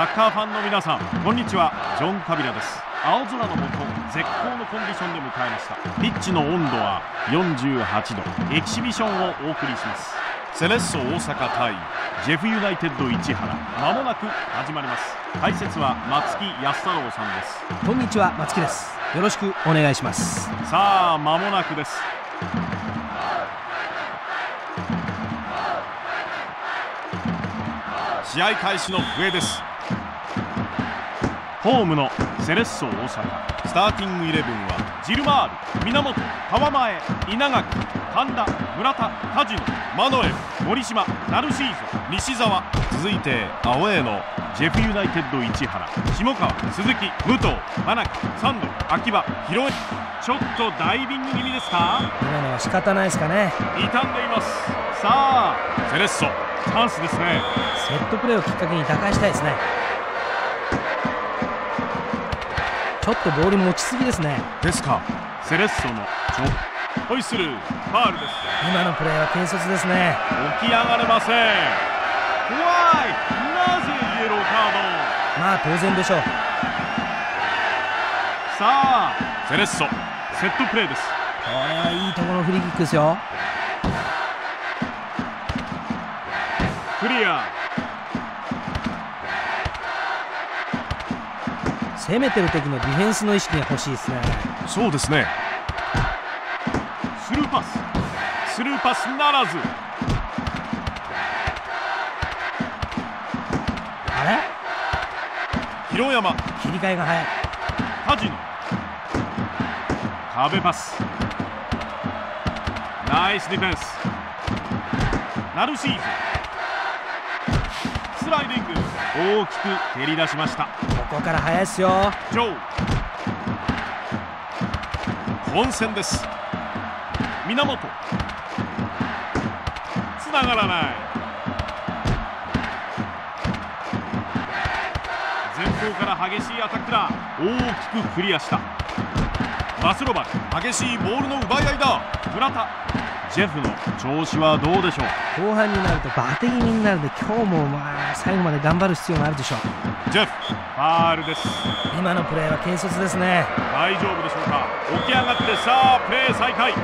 サッカーファンの皆さんこんにちは。ジョン・カビラです。青空の下絶好のコンディションで迎えました。ピッチの温度は48度。エキシビションをお送りします。セレッソ大阪対ジェフユナイテッド市原。まもなく始まります。解説は松木安太郎さんです。こんにちは松木です。よろしくお願いします。さあまもなくです。試合開始の笛ですホームのセレッソ大阪。スターティングイレブンはジルマール源川前稲垣神田村田梶野マノエル森島ナルシーゾ西澤。続いてアウェーのジェフユナイテッド市原下川鈴木武藤真中サンド秋葉広江ちょっとダイビング気味ですか？今のは仕方ないですかね。傷んでいます。さあセレッソチャンスですね。セットプレーをきっかけに打開したいですねちょっとボール持ちすぎですね。ですか。セレッソのホイッスルファールです。今のプレーは軽率ですね。起き上がれません。怖い。なぜイエローカードまあ当然でしょう。さあセレッソセットプレーです。これはいいところのフリーキックですよ。クリア攻めてる時のディフェンスの意識が欲しいですね。そうですね。スルーパス。スルーパスならず。あれ？広山。切り替えが早い。梶野壁パス。ナイスディフェンス。ナルシーズ。スライディング大きく蹴り出しました。ここから早いですよ。ジョー混戦です。源。つながらない。前方から激しいアタックだ。大きくクリアした。バスロバル。激しいボールの奪い合いだ。村田ジェフの調子はどうでしょう？後半になるとバテ気味になるんで今日もまあ最後まで頑張る必要があるでしょう。ジェフファールです。今のプレーは軽率ですね。大丈夫でしょうか？起き上がってさあプレー再開。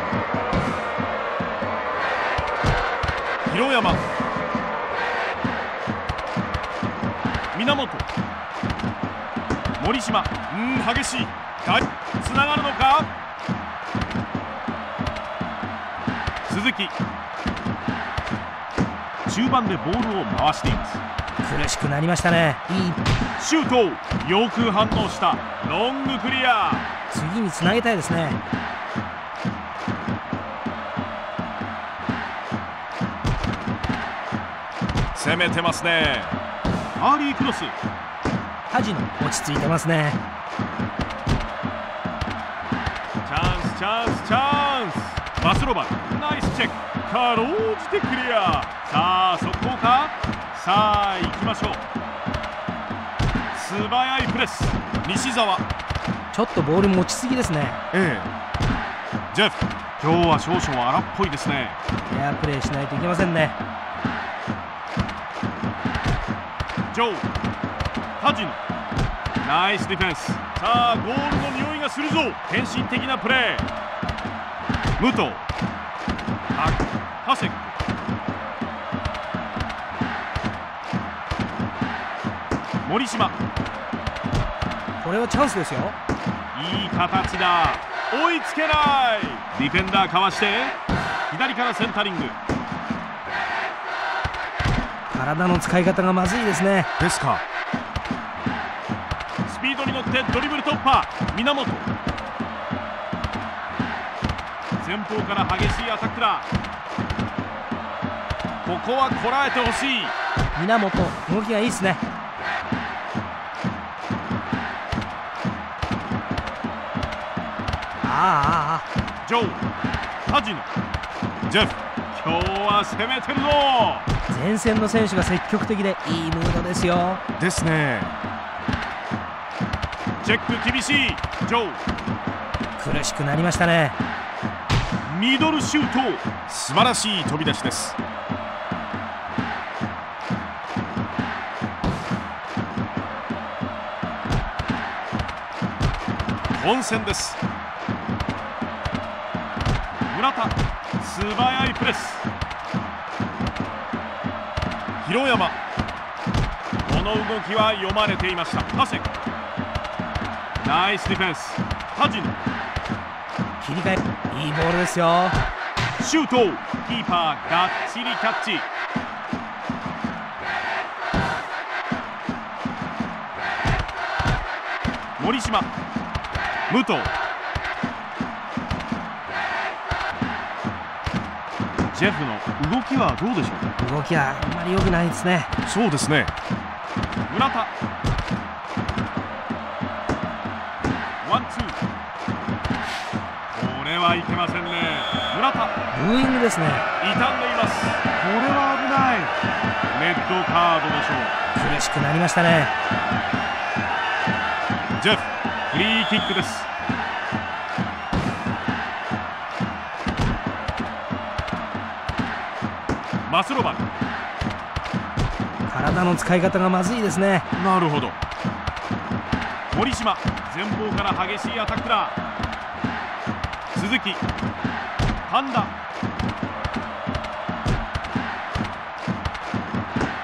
広山。源。森島。うん激しい。大つながるのか？鈴木。中盤でボールを回しています。苦しくなりましたね。いいシュート。よく反応した。ロングクリア。次につなげたいですね。攻めてますね。アーリークロス。梶野落ち着いてますねバスロバル。ナイスチェック。かろうじてクリア。さあ速攻か？さあ行きましょう。素早いプレス。西澤。ちょっとボール持ちすぎですね。ええ。ジェフ今日は少々荒っぽいですね。フェアプレーしないといけませんね。ジョー。梶野ナイスディフェンス。さあゴールの匂いがするぞ。献身的なプレー武藤。あハセック森島。これはチャンスですよ。いい形だ。追いつけない。ディフェンダーかわして。左からセンタリング。体の使い方がまずいですね。ですかスピードに乗ってドリブル突破。源前方から激しいアタックだ。ここはこらえてほしい。源動きがいいですね。ああああジョー梶野ジェフ今日は攻めてるぞ前線の選手が積極的でいいムードですよ。ですね。チェック厳しい。ジョー。苦しくなりましたねミドルシュート。素晴らしい飛び出しです。本戦です。村田素早いプレス。広山。この動きは読まれていました。パシナイスディフェンス。タジノ切り替え。いいボールですよ。シュートキーパーがっちりキャッチ。森島。武藤。ジェフの動きはどうでしょう動きはあんまり良くないですね。そうですね。村田はいけませんね。村田。ブーイングですね。傷んでいます。これは危ない。レッドカードでしょ苦しくなりましたね。うジェフフリーキックです。マスロバル。体の使い方がまずいですね。なるほど。森島前方から激しいアタックだ鈴木神田。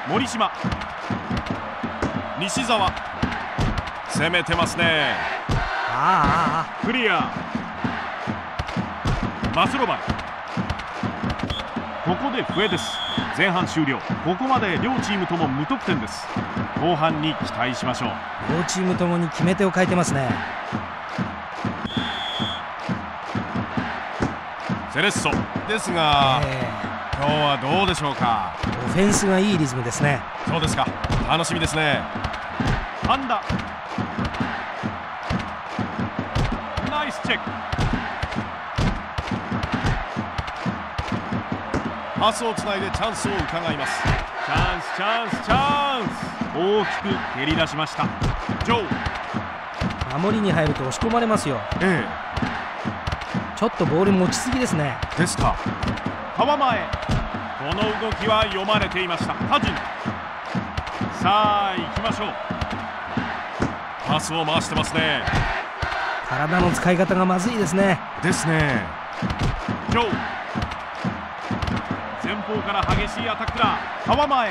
森島。西澤。攻めてますね。ああクリア。マスロバルここで笛です。前半終了。ここまで両チームとも無得点です。後半に期待しましょう。両チームともに決め手を変えてますね。セレッソ。ですが、え今日はどうでしょうか？ーオフェンスがいいリズムですね。そうですか。楽しみですね。神田ナイスチェック。パスをつないでチャンスを伺います。チャンスチャンスチャンス。大きく蹴り出しました。ジョー。守りに入ると押し込まれますよ。えちょっとボール持ちすぎですね。えですか。川前。この動きは読まれていました。梶野さあ行きましょう。パスを回してますね。体の使い方がまずいですね。ですね。ジョー。前方から激しいアタックだ。川前。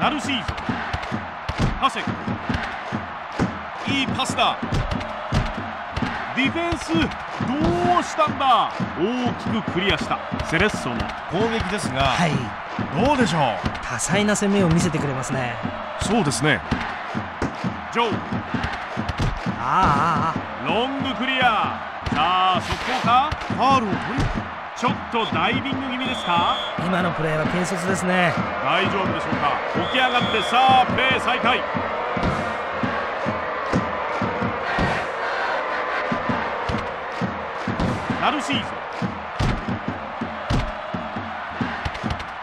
ナルシーゾハセいいパスだディフェンスどうしたんだ？大きくクリアした。セレッソの攻撃ですが、はい。どうでしょ多彩な攻めを見せてくれますね。うそうですね。ジョー。あああロングクリア。さあ速攻か？ファールを取り。ちょっとダイビング気味ですか？あ今のプレーは軽率ですね。大丈夫でしょうか？起き上がってさあプレー再開ナルシーゾ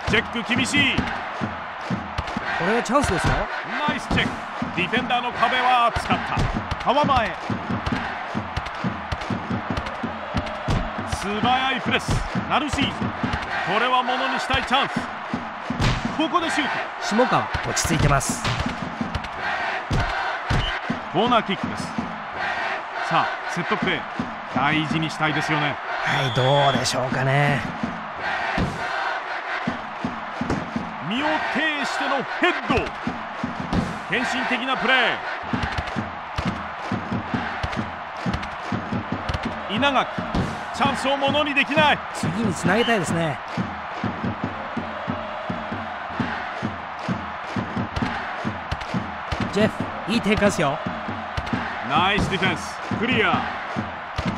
チェック厳しい。これはチャンスですよ。ナイスチェック。ディフェンダーの壁は厚かった。川前。素早いプレス。ナルシーズこれはものにしたいチャンス。ここでシュート。下川落ち着いてます。コーナーキックです。さあセットプレー大事にしたいですよね。はいどうでしょうかね。身を挺してのヘッド。献身的なプレー。稲垣チャンスをものにできない。次につなげたいですね。ジェフいい展開ですよ。ナイスディフェンス。クリア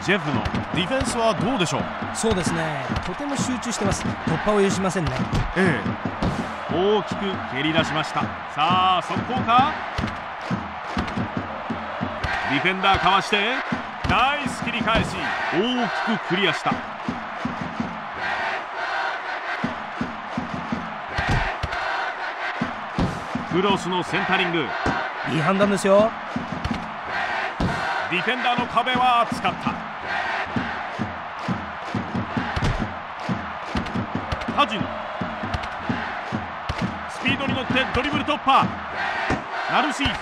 ジェフのディフェンスはどうでしょう？そうですね。とても集中してます。突破を許しませんね。ええ。大きく蹴り出しました。さあ速攻か？ディフェンダーかわしてナイス切り返し。大きくクリアした。クロスのセンタリング。いい判断ですよ。ディフェンダーの壁は厚かったてドリブル突破。ナルシーズ。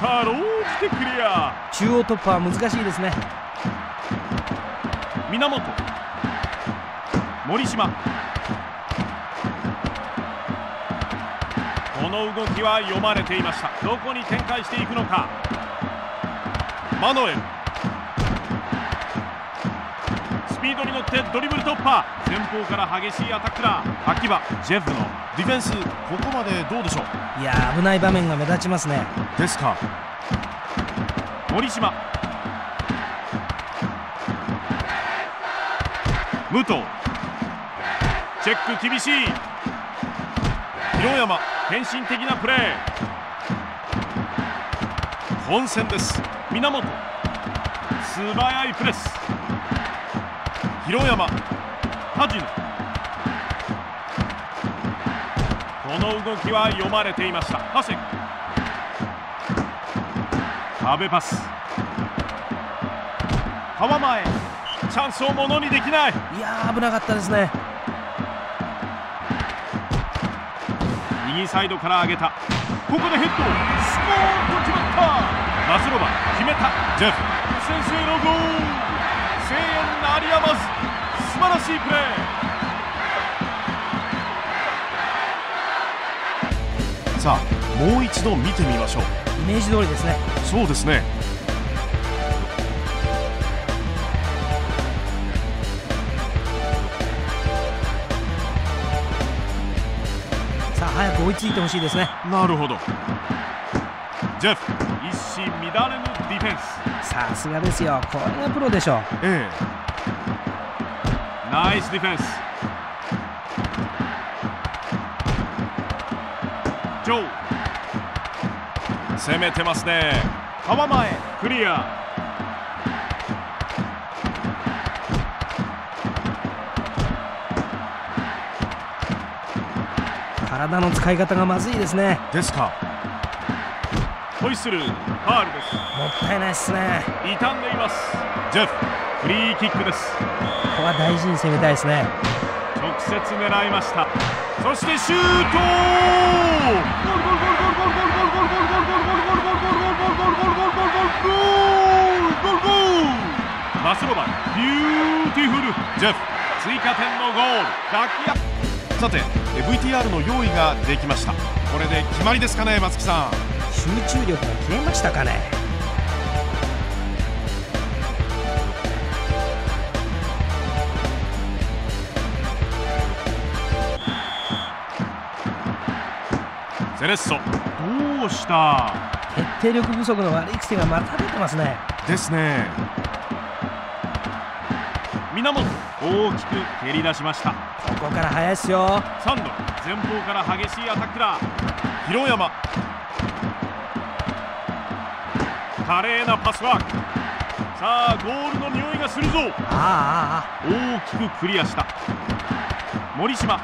かろうじてクリア。中央突破は難しいですね。源。森島。この動きは読まれていました。どこに展開していくのか。マノエル。スピードに乗ってドリブル突破。前方から激しいアタックだ。秋葉ジェフのディフェンスここまでどうでしょう？いや危ない場面が目立ちますね。ですか。森島。武藤。チェック厳しい。広山献身的なプレー。本戦です。源。素早いプレス。広山。田地この動きは読まれていました。ハセン。壁パス。川前。チャンスをものにできない。いや危なかったですね。右サイドから上げた。ここでヘッドスコーンと決まった。マスロバ決めた。ジェフ。先制のゴール。声援鳴りやます晴らしいプレー。さあもう一度見てみましょう。イメージ通りですね。そうですね。さあ早く追いついてほしいですね。なるほど。ジェフ一糸乱れぬディフェンス。さすがですよ。これがプロでしょう。ええ。ナイスディフェンスジョー攻めてますね。川前。クリア。体の使い方がまずいですね。ですか。ホイッスル。ファールです。もったいないですね。傷んでいます。ジェフ。フリーキックです。ここは大事に攻めたいですね。直接狙いました。そしてシュート！バスロバ beautifulジェフ追加点のゴール抱きさて VTR の用意ができましたこれで決まりですかね松木さん集中力が消えましたかねセレッソ。どうした？決定力不足の悪い癖がまた出てますね。ですね。源大きく蹴り出しました。ここから速いっすよ。サンド前方から激しいアタックだ。広山。華麗なパスワーク。さあゴールの匂いがするぞ。あああ。大きくクリアした。森島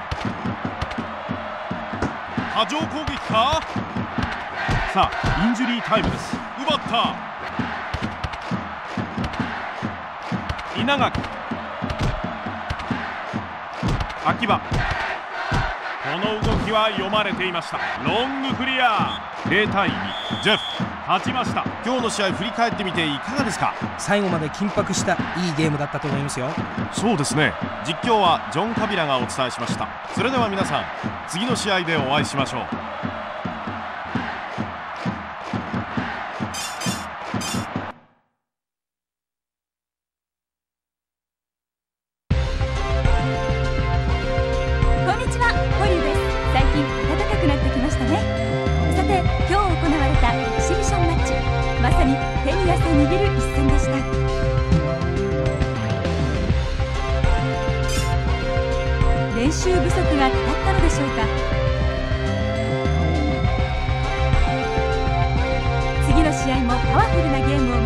波状攻撃か？さあインジュリータイムです。奪った。稲垣。秋葉この動きは読まれていました。ロングクリア。0対2ジェフ。勝ちました。今日の試合振り返ってみていかがですか？最後まで緊迫したいいゲームだったと思いますよ。そうですね。実況はジョン・カビラがお伝えしました。それでは皆さん次の試合でお会いしましょうに手に汗握る一戦でした。練習不足がたたったのでしょうか。次の試合もパワフルなゲームを